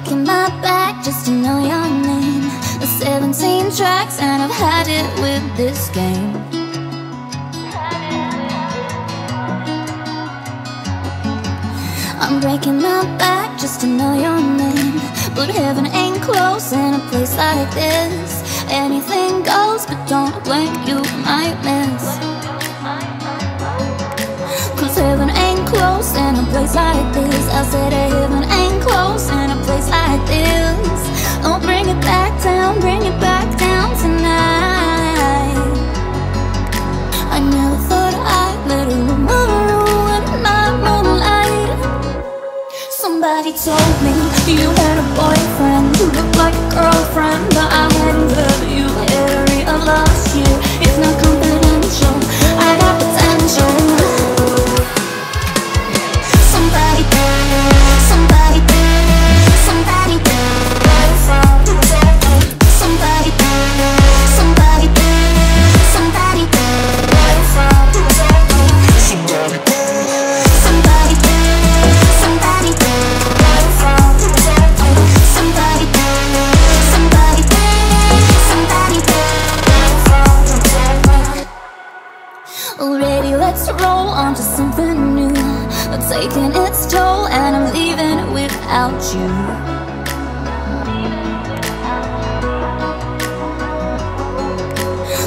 breaking my back just to know your name. The 17 tracks and I've had it with this game. I'm breaking my back just to know your name. But heaven ain't close in a place like this. Anything goes but don't blame you might miss. Cause heaven ain't close in a place like this. I said I Somebody told me you had a boyfriend. Who looked like a girlfriend, but I hadn't Already, let's roll on to something new. Taking its toll, and I'm leaving without you.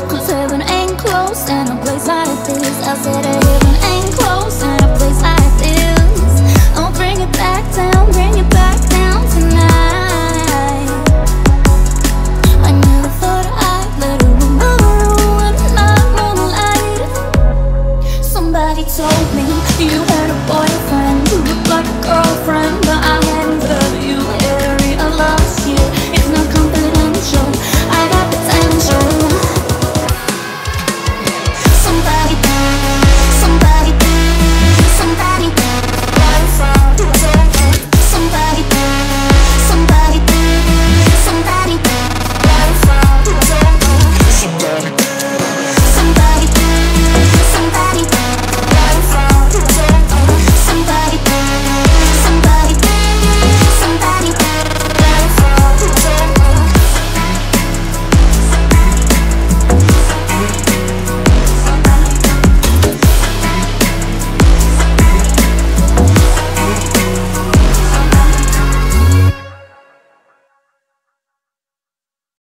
Cause heaven ain't close in a place like Somebody told me you had a boyfriend you looked like a girlfriend,